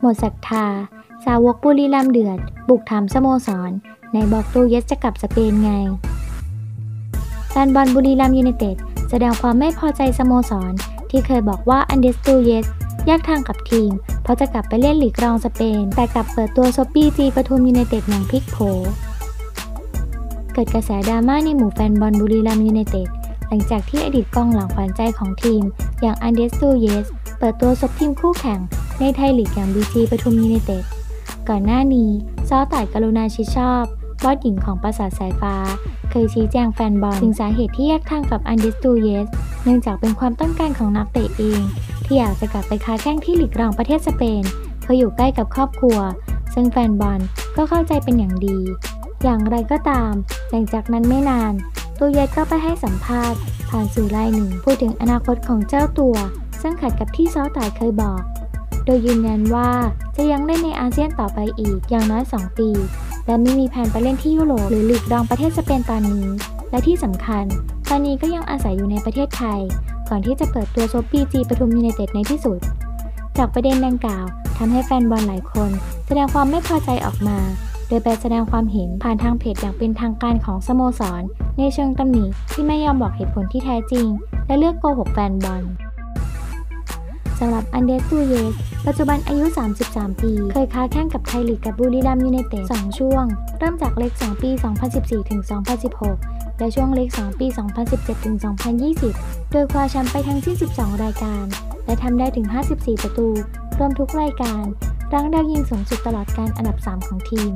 หมดศรัทธา สาวกบุรีรัมย์เดือด บุกถามสโมสร ไหนบอกตูเญซจะกลับสเปนไงแฟนบอลบุรีรัมย์ยูไนเต็ดแสดงความไม่พอใจสโมสร ที่เคยบอกว่าอันเดรสตูเญซแยกทางกับทีม เพราะจะกลับไปเล่นลีกรองสเปน แต่กลับเปิดตัวซบบีจีปทุมยูไนเต็ดอย่างพลิกโผ เกิดกระแสดราม่าในหมู่แฟนบอลบุรีรัมย์ยูไนเต็ด หลังจากที่อดีตกองหลังขวัญใจของทีม อย่างอันเดรสตูเญซ เปิดตัวซบทีมคู่แข่ง ในไทยลีกอย่างบีจีปทุมยูไนเต็ด ก่อนหน้านี้ซ้อต่ายกรุณาชิดชอบบอสหญิงของปราสาทสายฟ้า เคยชี้แจงแฟนบอลถึงสาเหตุที่แยกทางกับอันเดรสตูเญซ เนื่องจากเป็นความต้องการของนักเตะเอง ที่อยากจะกลับไปค้าแข้งที่ลีกรองประเทศสเปน เพื่ออยู่ใกล้กับครอบครัว ซึ่งแฟนบอลก็เข้าใจเป็นอย่างดี อย่างไรก็ตาม หลังจากนั้นไม่นาน ตูเยสก็ไปให้สัมภาษณ์ ผ่านสื่อรายหนึ่งพูดถึงอนาคตของเจ้าตัว ซึ่งขัดกับที่ซอต่ายเคยบอก โดยยืนยันว่าจะยังเล่นในอาเซียนต่อไปอีกอย่างน้อย 2 ปี และไม่มีแผนไปเล่นที่ยุโรปหรือลีกรองประเทศสเปนตอนนี้ และที่สำคัญ ตอนนี้ก็ยังอาศัยอยู่ในประเทศไทย ก่อนที่จะเปิดตัวโซปีจีปทุมยูไนเต็ดในที่สุด จากประเด็นดังกล่าวทำให้แฟนบอลหลายคน แสดงความไม่พอใจออกมา โดยไปแสดงความเห็นผ่านทางเพจอย่างเป็นทางการของสโมสร ในเชิงตำหนิที่ไม่ยอมบอกเหตุผลที่แท้จริง และเลือกโกหกแฟนบอลสำหรับอันเดสตูเยสปัจจุบันอายุ 33 ปี เคยค้าแข่งกับไทยลีกกับบุรีรัมย์ยูไนเต็ด2ช่วง เริ่มจากเล็ก2ปี 2014 ถึง 2016 และช่วงเล็ก2ปี 2017 ถึง 2020 โดยคว้าแชมป์ไปทั้งสิ้น 12 รายการ และทำได้ถึง 54 ประตู รวมทุกรายการ รั้งดาวยิงสูงสุดตลอดการอันดับ 3 ของทีม